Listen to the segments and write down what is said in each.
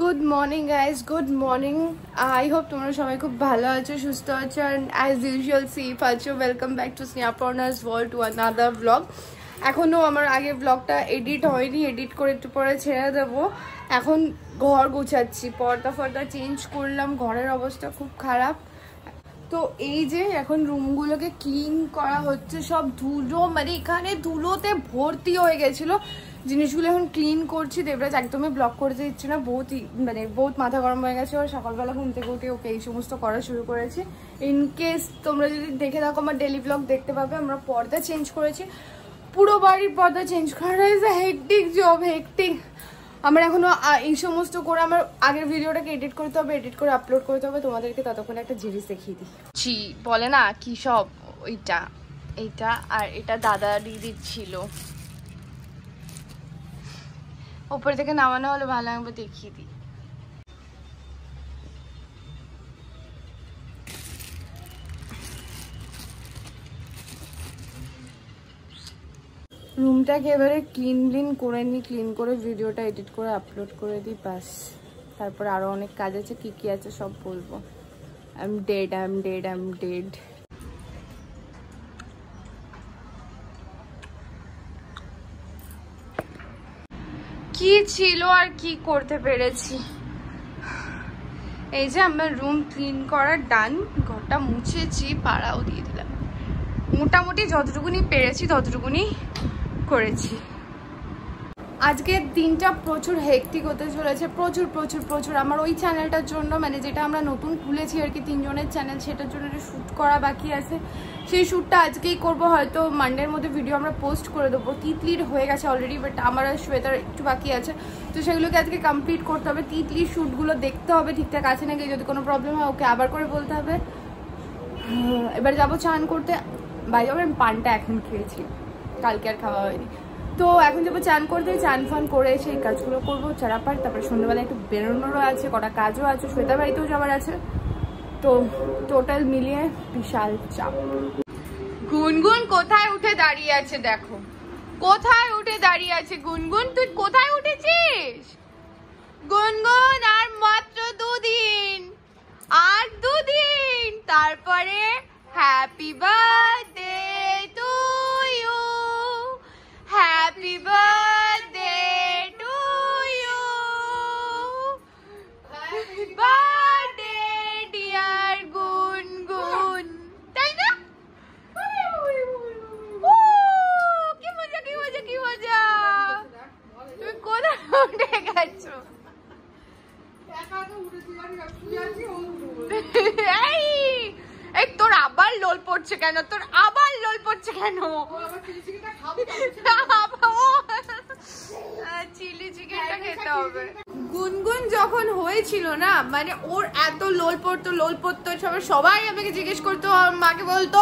Good morning guys good morning I hope তোমরা সবাই খুব ভালো আছো, সুস্থ আছো অ্যান্ড অ্যাজ ইউজুয়াল সেফ আছো. Welcome back to Snehaparna's world to another blog এখনও আমার আগে ব্লগটা এডিট হয়নি এডিট করে একটু পরে ছেড়ে দেবো। এখন ঘর গুছাচ্ছি, পর্দা ফর্দা চেঞ্জ করলাম, ঘরের অবস্থা খুব খারাপ। তো এই যে এখন রুমগুলোকে ক্লিন করা হচ্ছে, সব ধুলো মানে এখানে ধুলোতে ভর্তি হয়ে গেছিল। জিনিসগুলো এখন ক্লিন করছি, দেবরাজ একদমই ব্লক করতে দিচ্ছে না। বহুত মানে বহুত মাথা গরম হয়ে গেছে। ওর সকালবেলা ঘুম থেকে উঠে ওকে এই সমস্ত করা শুরু করেছে। ইন কেস তোমরা যদি দেখে থাকো, আমার ডেলি ব্লগ দেখতে পাবে। আমরা পর্দা চেঞ্জ করেছি। পুরো বাড়ির পর্দা চেঞ্জ করা। ইজ হেকটিক জব হেকটিক আমার এখনও এই সমস্ত করে আমার আগের ভিডিওটাকে এডিট করতে হবে এডিট করে আপলোড করতে হবে। তোমাদেরকে ততক্ষণে একটা জিনিস দেখিয়ে দিই। জি বলে না, কি সব? ওইটা, এইটা আর এটা দাদা দিদির ছিল। উপর থেকে নামানো হলে ভালো লাগবে দেখিয়ে দিই রুমটাকে এবারে ক্লিন ক্লিন করে নিই ক্লিন করে ভিডিওটা এডিট করে আপলোড করে দিই, ব্যাস। তারপর আরও অনেক কাজ আছে, কি কি আছে সব বলব। I am dead I am dead I am dead কি ছিল আর কি করতে পেরেছি? এই যে আমার রুম ক্লিন করার ডান ঘরটা মুছেছি, পাড়াও দিয়ে দিলাম। মোটামুটি যতটুকুনি পেরেছি, ততটুকুনি করেছি। আজকের দিনটা প্রচুর হেক্টিক হতে চলেছে, প্রচুর প্রচুর প্রচুর। আমার ওই চ্যানেলটার জন্য মানে যেটা আমরা নতুন খুলেছি আর কি, তিনজনের চ্যানেল সেটার জন্য শ্যুট করা বাকি আছে, সেই শ্যুটটা আজকেই করব। হয়তো মানডের মধ্যে ভিডিও আমরা পোস্ট করে দেবো। তিতলির হয়ে গেছে অলরেডি বাট আমার আর শ্বেতার একটু বাকি আছে। তো সেগুলোকে আজকে কমপ্লিট করতে হবে। তিতলির শ্যুটগুলো দেখতে হবে ঠিকঠাক আছে নাকি, যদি কোনো প্রবলেম হয় ওকে আবার করে বলতে হবে। এবার যাব চান করতে। বাইরে আমি পানটা এখন খেয়েছি। কালকে আর খাওয়া হয়নি। তো এখন যাব চান করতে, চান ফান করে এসে এই কাজগুলো করব চারাপার তারপরে সন্ধ্যাবেলা একটু বেরোনোরও আছে, কটা কাজও আছে, শ্বেতা বাড়িতেও যাওয়ার আছে। তো টোটাল মিলিয়ে বিশাল চাপ। গুনগুন কোথায় উঠে দাঁড়িয়ে আছে দেখো। কোথায় উঠে দাঁড়িয়ে আছে গুনগুন, তুই কোথায় উঠেছিস? গুনগুন, আর মাত্র দুদিন, আর দুদিন, তারপরে হ্যাপি বার্থডে এই তোর আবার লোল পড়ছে কেন? তোর আবার লোল পড়ছে কেন? চিলি চিকেনটা খেতে হবে। গুনগুন যখন হয়েছিল না মানে ওর এত লোল পড়তো লোল পড়তো সবাই সবাই আমাকে জিজ্ঞেস করতো, মাকে বলতো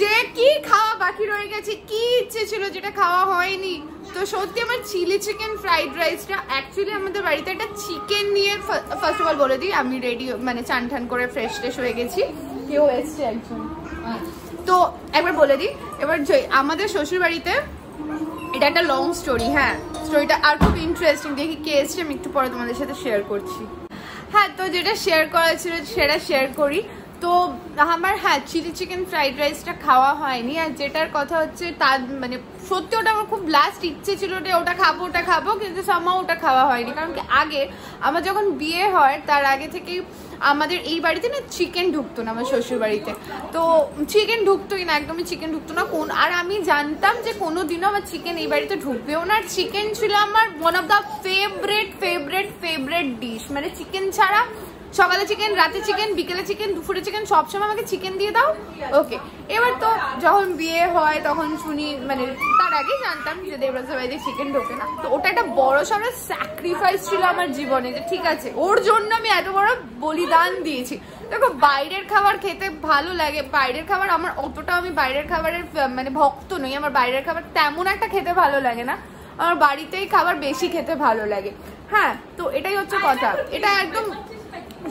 যে, কি খাওয়া বাকি রয়ে গেছে? কি ইচ্ছে ছিল যেটা খাওয়া হয়নি? তো সত্যি আমার চিলি চিকেন ফ্রাইড রাইসটা অ্যাকচুয়ালি আমাদের বাড়িতে একটা চিকেন নিয়ে ফার্স্ট অফ অল বলে দিই, আমি রেডি মানে চান ঠান করে ফ্রেশ ট্রেশ হয়ে গেছি। কেউ এসছে একজন। তো একবার বলে দিই, এবার আমাদের শ্বশুর বাড়িতে এটা একটা লং স্টোরি হ্যাঁ। স্টোরিটা আর খুব ইন্টারেস্টিং দেখি কে এসছে, আমি একটু পরে তোমাদের সাথে শেয়ার করছি। হ্যাঁ তো যেটা শেয়ার করা ছিল, সেটা শেয়ার করি। তো আমার হ্যাঁ চিলি চিকেন ফ্রাইড রাইসটা খাওয়া হয়নি। আর যেটার কথা হচ্ছে, তার মানে সত্যি ওটা আমার খুব লাস্ট ইচ্ছে ছিল যে ওটা খাব ওটা খাব, কিন্তু সামা ওটা খাওয়া হয়নি। কারণ কি, আগে আমার যখন বিয়ে হয়, তার আগে থেকেই আমাদের এই বাড়িতে না চিকেন ঢুকতো না আমার শ্বশুর বাড়িতে। তো চিকেন ঢুকতোই না, একদমই চিকেন ঢুকতো না। কোন, আর আমি জানতাম যে কোনো দিনও আমার চিকেন এই বাড়িতে ঢুকবেও না। আর চিকেন ছিল আমার one of the favourite favourite favourite dish মানে চিকেন ছাড়া সকালে চিকেন রাতে চিকেন বিকেলে চিকেন দুপুরে চিকেন সবসময় আমাকে চিকেন দিয়ে দাও। ওকে এবার তো যখন বিয়ে হয়, তখন শুনি মানে তার আগেই জানতাম যে দেবরাজের বাড়িতে চিকেন ঢোকে না। তো ওটা একটা বড় সড়ো স্যাক্রিফাইস ছিল আমার জীবনে যে ঠিক আছে, ওর জন্য আমি এত বড় বলিদান দিয়েছি। দেখো, বাইরের খাবার খেতে ভালো লাগে, বাইরের খাবার আমার অতটা আমি বাইরের খাবারের মানে ভক্ত নই, আমার বাইরের খাবার তেমন একটা খেতে ভালো লাগে না। আমার বাড়িতেই খাবার বেশি খেতে ভালো লাগে। হ্যাঁ তো এটাই হচ্ছে কথা। এটা একদম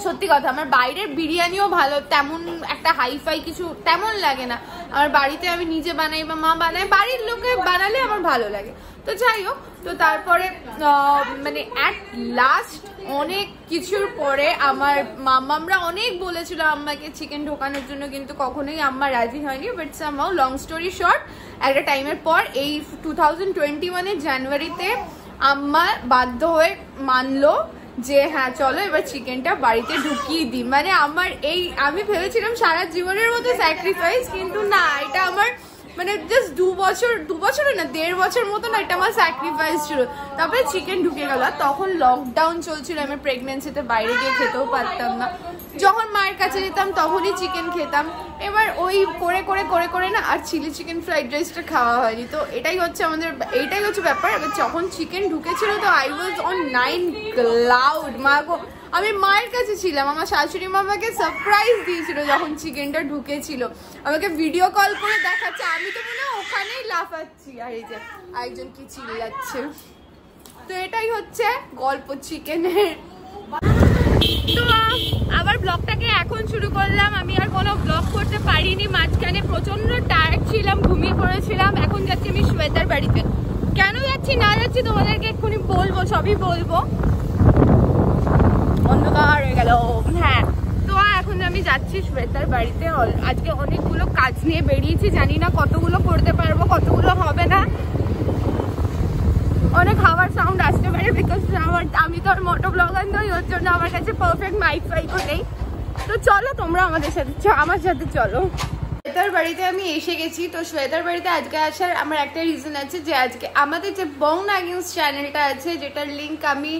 সত্যি কথা, আমার বাইরের বিরিয়ানিও ভালো, তেমন একটা হাইফাই কিছু তেমন লাগে না। আমার বাড়িতে আমি নিজে বানাই বা মা বানাই বাড়ির লোকে বানালে আমার ভালো লাগে। তো যাই হোক, তো তারপরে মানে অ্যাট লাস্ট অনেক কিছুর পরে আমার মামামরা অনেক বলেছিল আম্মাকে চিকেন ঢোকানোর জন্য, কিন্তু কখনোই আম্মা রাজি হয়নি। বাট সামাও লং স্টোরি শর্ট একটা টাইমের পর এই টু থাউজেন্ড টোয়েন্টি ওয়ানের জানুয়ারিতে আম্মা বাধ্য হয়ে মানলো যে হ্যাঁ চলো এবার চিকেনটা বাড়িতে ঢুকিয়ে দিই। মানে আমার এই, আমি ভেবেছিলাম সারা জীবনের মতো স্যাক্রিফাইস কিন্তু না, এটা আমার মানে জাস্ট দু বছর, দু বছরে না, দেড় বছর মতো না এটা আমার স্যাক্রিফাইস ছিল। তারপরে চিকেন ঢুকে গেল তখন লকডাউন চলছিল, আমি প্রেগনেন্সিতে বাইরে গিয়ে খেতেও পারতাম না। যখন মায়ের কাছে যেতাম, তখনই চিকেন খেতাম। এবার ওই করে করে করে করে না আর চিলি চিকেন ফ্রাইড রাইসটা খাওয়া হয়নি। তো এটাই হচ্ছে আমাদের এইটাই হচ্ছে ব্যাপার। এবার যখন চিকেন ঢুকেছিল, তো I was on nine cloud মা আমি মায়ের কাছে ছিলাম। আমার শাশুড়ি মা আমাকে সারপ্রাইজ দিয়েছিল যখন চিকেনটা ঢুকেছিল। আমাকে ভিডিও কল করে দেখাচ্ছে। আমি তো মনে হয় ওখানেই লাফাচ্ছি। আর এই যে একজন কি চিল্লাচ্ছে। তো এটাই হচ্ছে গল্প চিকেনের তো আবার ব্লগটাকে এখন শুরু করলাম। আমি আর কোনো ব্লগ করতে পারিনি। মাঝখানে প্রচণ্ড টায়ার্ড ছিলাম, ঘুমিয়ে পড়েছিলাম। এখন যাচ্ছি আমি শ্বেতার বাড়িতে। কেন যাচ্ছি, না যাচ্ছি তোমাদেরকে এক্ষুনি বলব, সবই বলব। অন্ধকার হয়ে গেল। হ্যাঁ তো এখন আমি যাচ্ছি শ্বেতার বাড়িতে। আজকে অনেকগুলো কাজ নিয়ে বেরিয়েছি। জানি না কতগুলো করতে পারব, কতগুলো হবে না। অনেক হাওয়ার সাউন্ড আসতে পারে বিকজ আমার, আমি তো আর মোটো ব্লগার নই, ওর জন্য আমার কাছে পারফেক্ট মাইক ফাইকও নেই। তো চলো তোমরা আমাদের সাথে আমার সাথে চলো। শ্বেতার বাড়িতে আমি এসে গেছি, তো শ্বেতার বাড়িতে আজকে আসার আমার একটা রিজন আছে যে আজকে আমাদের যে বং নাগিন্স চ্যানেলটা আছে, যেটার লিঙ্ক আমি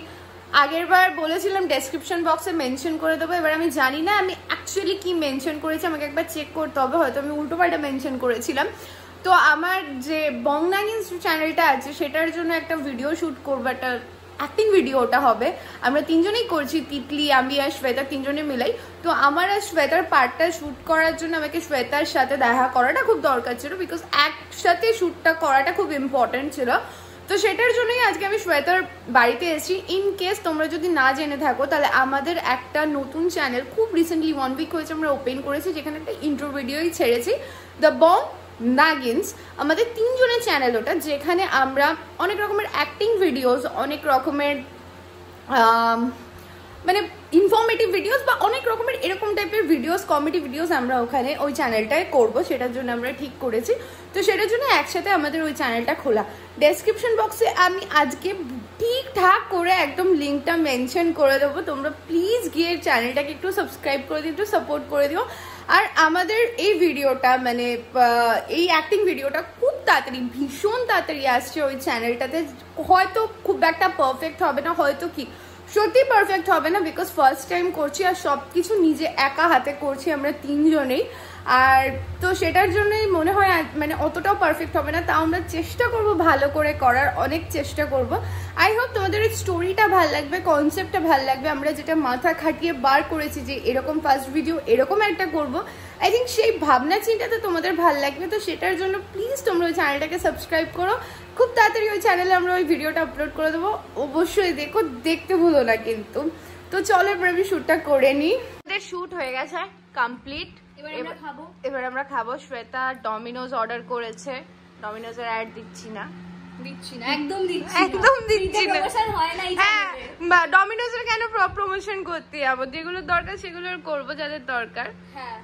আগের বার বলেছিলাম ডেসক্রিপশন বক্সে মেনশন করে দেবো। এবার আমি জানি না, আমি অ্যাকচুয়ালি কি মেনশন করেছি, আমাকে একবার চেক করতে হবে, হয়তো আমি উল্টো পাল্টা মেনশন করেছিলাম। তো আমার যে বংনাগিন্স চ্যানেলটা আছে, সেটার জন্য একটা ভিডিও শ্যুট করব, একটা অ্যাক্টিং ভিডিও ওটা হবে। আমরা তিনজনেই করছি, তিতলি, আমি আর শ্বেতা, তিনজনে মিলাই। তো আমার আর শ্বেতার পার্টটা শ্যুট করার জন্য আমাকে শ্বেতার সাথে দেখা করাটা খুব দরকার ছিল বিকজ একসাথে শ্যুটটা করাটা খুব ইম্পর্টেন্ট ছিল। তো সেটার জন্যই আজকে আমি শ্বেতার বাড়িতে এসেছি। ইন কেস তোমরা যদি না জেনে থাকো, তাহলে আমাদের একটা নতুন চ্যানেল খুব রিসেন্টলি ওয়ান উইক হয়েছে, আমরা ওপেন করেছি, যেখানে একটা ইন্ট্রো ভিডিওই ছেড়েছি। দ্য বং নাগিনস আমাদের তিনজনের চ্যানেল ওটা, যেখানে আমরা অনেক রকমের অ্যাক্টিং ভিডিওস অনেক রকমের মানে ইনফরমেটিভ ভিডিওস বা অনেক রকমের এরকম টাইপের ভিডিওস কমেডি ভিডিওস আমরা ওখানে ওই চ্যানেলটায় করব। সেটার জন্য আমরা ঠিক করেছি। তো সেটার জন্য একসাথে আমাদের ওই চ্যানেলটা খোলা। ডেসক্রিপশন বক্সে আমি আজকে ঠিকঠাক করে একদম লিঙ্কটা মেনশন করে দেবো। তোমরা প্লিজ গিয়ে চ্যানেলটাকে একটু সাবস্ক্রাইব করে দিও, একটু সাপোর্ট করে দিও। আর আমাদের এই ভিডিওটা মানে এই অ্যাক্টিং ভিডিওটা খুব তাড়াতাড়ি, ভীষণ তাড়াতাড়ি আসছে ওই চ্যানেলটাতে হয়তো খুব একটা পারফেক্ট হবে না, হয়তো কি সত্যি পারফেক্ট হবে না বিকজ ফার্স্ট টাইম করছি আর সব কিছু নিজে একা হাতে করছি আমরা তিনজনেই। আর তো সেটার জন্যই মনে হয় মানে অতটাও পারফেক্ট হবে না, তাও আমরা চেষ্টা করব ভালো করে করার, অনেক চেষ্টা করব। আই হোপ তোমাদের এই স্টোরিটা ভালো লাগবে কনসেপ্টটা ভালো লাগবে। আমরা যেটা মাথা খাটিয়ে বার করেছি যে এরকম ফার্স্ট ভিডিও এরকম একটা করব। আই থিঙ্ক সেই ভাবনা চিন্তাতে তোমাদের ভালো লাগবে তো সেটার জন্য প্লিজ তোমরা ওই চ্যানেলটাকে সাবস্ক্রাইব করো। খুব তাড়াতাড়ি ওই চ্যানেলে আমরা ওই ভিডিওটা আপলোড করে দেবো। অবশ্যই দেখো দেখতে ভুলো না কিন্তু। তো চলো এবার আমি শ্যুটটা করে নিই। আমাদের শ্যুট হয়ে গেছে কমপ্লিট এবার আমরা খাব। এবার আমরা খাব শ্বেতা ডমিনোজ অর্ডার করেছে। ডমিনোজের অ্যাড দিচ্ছি না। দিচ্ছি না একদম দিচ্ছি একদম দিচ্ছি না। প্রমোশন হয় না হ্যাঁ ডমিনোজের কেন প্রমোশন করতে যাব? যেগুলো দরকার সেগুলো করব যাদের দরকার। হ্যাঁ।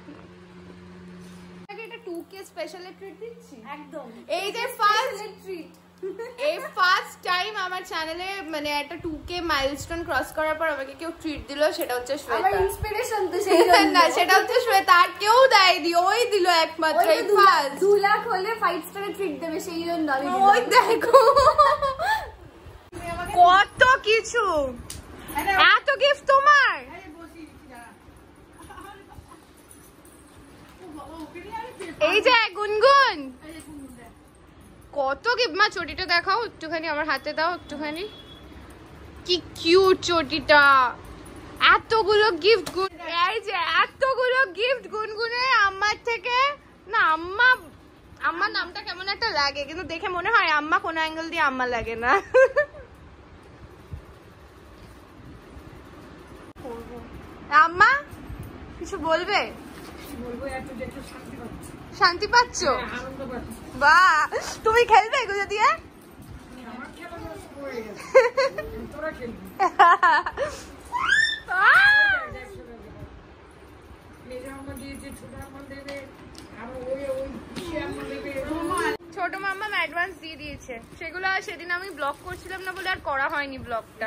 এটা টু স্পেশাল ট্রিট দিচ্ছি? একদম। এই যে ফার্স্ট ট্রিট এই ফার্স্ট টাইম আমার চ্যানেলে মানে একটা টু কে মাইলস্টোন ক্রস করার পর আমাকে কেউ ট্রিট দিল সেটা হচ্ছে আমার শ্বেতা ইন্সপিরেশন তো সেই না সেটা হচ্ছে শ্বেতা আর কেউ দিল একমাত্র ওই এই তো দু লাখ- ফার্স্ট দু লাখ হলে ফাইভ স্টারে ট্রিট দেবে সেই জন্য আমি ওই দেখো। কত কিছু। এত গিফট তোমার। এই যে গুনগুন। কত গিফট মা চটিটা দেখাও একটুখানি আমার হাতে দাও একটুখানি। কি কিউট চটিটা। এতগুলো গিফট গুন এই যে এতগুলো গিফট গুনগুনের আমার থেকে না আম্মা আম্মার নামটা কেমন একটা লাগে কিন্তু দেখে মনে হয় আম্মা কোন অ্যাঙ্গেল দিয়ে আম্মা লাগে না। আম্মা কিছু বলবে? শান্তি পাচ্ছি। হ্যাঁ, বাহ তুমি খেলবে এগুলো দিয়ে? মেজা আমার দিয়েছে ছোট আমার দেবে ছোট মাম্মা অ্যাডভান্স দিয়ে দিয়েছে। সেগুলো সেদিন আমি ব্লগ করছিলাম না বলে আর করা হয়নি ব্লগটা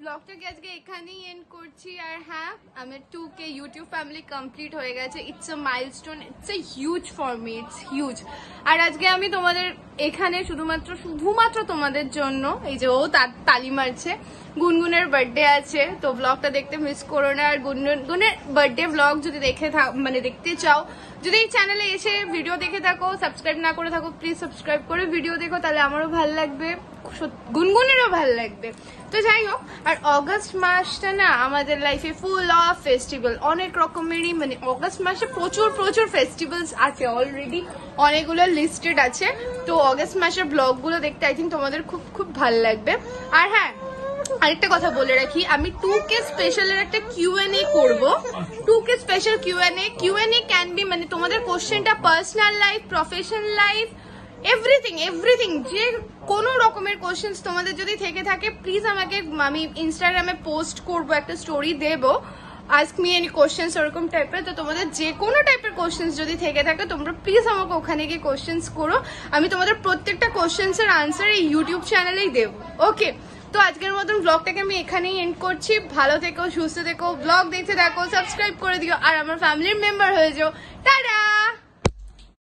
ব্লগটাকে আজকে এখানেই এন্ড করছি? আর হ্যাঁ আমার two K YouTube family complete হয়ে গেছে। It's a milestone it's a huge for me it's huge আর আজকে আমি তোমাদের এখানে শুধুমাত্র শুধুমাত্র তোমাদের জন্য, এই যে ও তা- তালি মারছে, গুনগুনের বার্থডে আছে, তো ব্লগটা দেখতে মিস করো না। আর গুনগুনের বার্থডে ব্লগ যদি দেখে মানে দেখতে চাও, যদি এই চ্যানেলে এসে ভিডিও দেখে থাকো সাবস্ক্রাইব না করে থাকো প্লিজ সাবস্ক্রাইব করে ভিডিও দেখো, তাহলে আমারও ভালো লাগবে। গুনগুনেরও ভালো লাগবে। তো যাই হোক, আর অগস্ট মাসটা না আমাদের লাইফে ফুল অফ ফেস্টিভ্যাল অনেক রকমেরই মানে অগস্ট মাসে প্রচুর প্রচুর ফেস্টিভ্যালস আছে অলরেডি অনেকগুলো লিস্টেড আছে। তো অগস্ট মাসের ব্লগগুলো দেখতে আই থিঙ্ক তোমাদের খুব খুব ভালো লাগবে। আর হ্যাঁ আরেকটা কথা বলে রাখি, আমি টু কে স্পেশালের একটা কিউ এন এ করব। Two K special Q N A Q N A can be মানে তোমাদের কোশ্চেনটা personal life professional life everything everything যে কোনো রকমের কোশ্চেন্স তোমাদের যদি থেকে থাকে প্লিজ আমাকে, আমি ইনস্টাগ্রামে পোস্ট করব, একটা স্টোরি দেবো। আস্ক মি এনি কোশ্চেন্স ওরকম টাইপের তো তোমাদের যে কোনো টাইপের কোশ্চেন্স যদি থেকে থাকে, তোমরা প্লিজ আমাকে ওখানে গিয়ে কোশ্চেন্স করো। আমি তোমাদের প্রত্যেকটা কোশ্চেন্স এর আনসার এই ইউটিউব চ্যানেলেই দেবো। ওকে তো আজকের মতন ব্লগটাকে আমি এখানেই এন্ড করছি। ভালো থেকো, সুস্থ থেকো ব্লগ দেখতে থাকো সাবস্ক্রাইব করে দিও। আর আমার ফ্যামিলির মেম্বার হয়ে যাও। টাটা